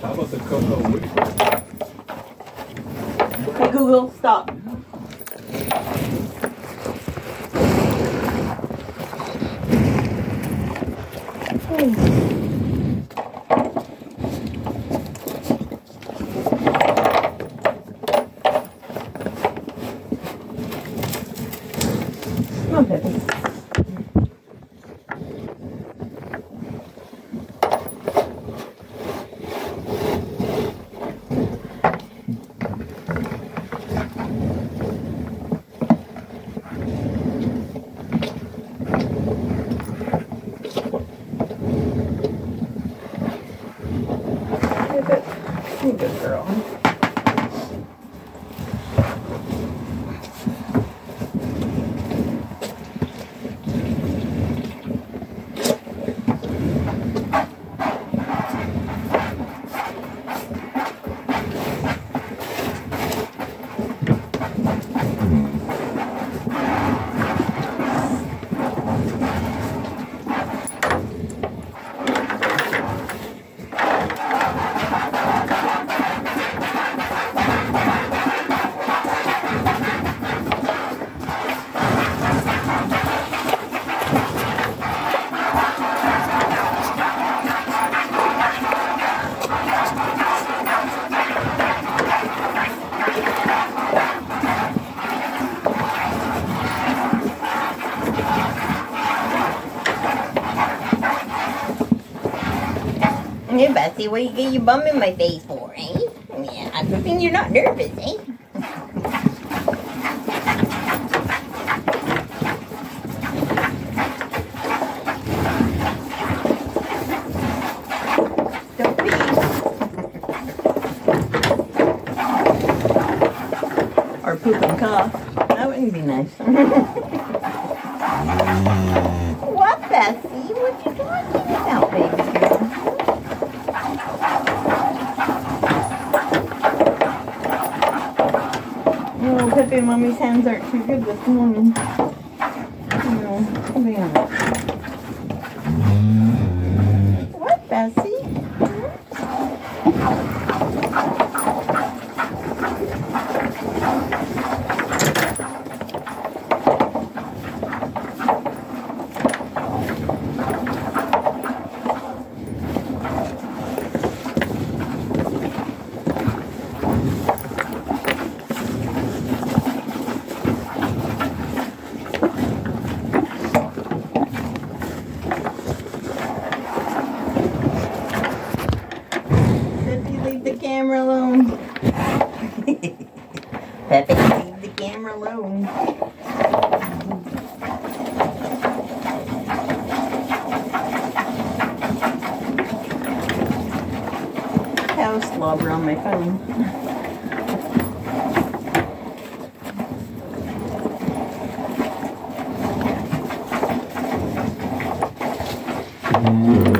How about the cocoa whip? Hey Google, stop. Come A good girl. Betsy, what you get your bum in my face for, eh? Yeah, I'm hoping you're not nervous, eh? Or poop and cough. That wouldn't be nice. And Mommy's hands aren't too good this morning. No, come here. What, Bessie? Pippa, leave the camera alone. Pippa. Leave the camera alone. Cow slobber on my phone. Mm.